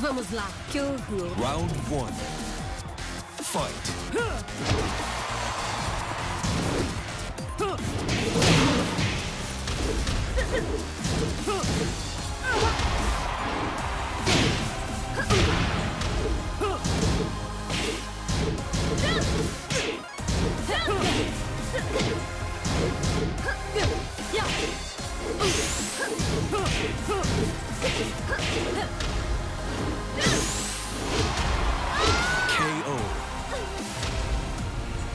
Vamos lá. Que horror. Round one. Fight. KO.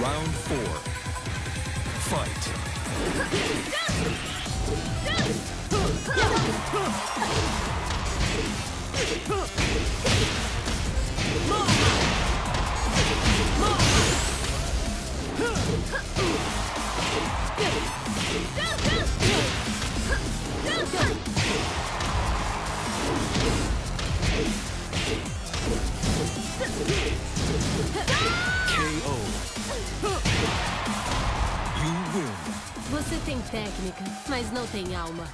Round four. Fight. Você tem técnica, mas não tem alma.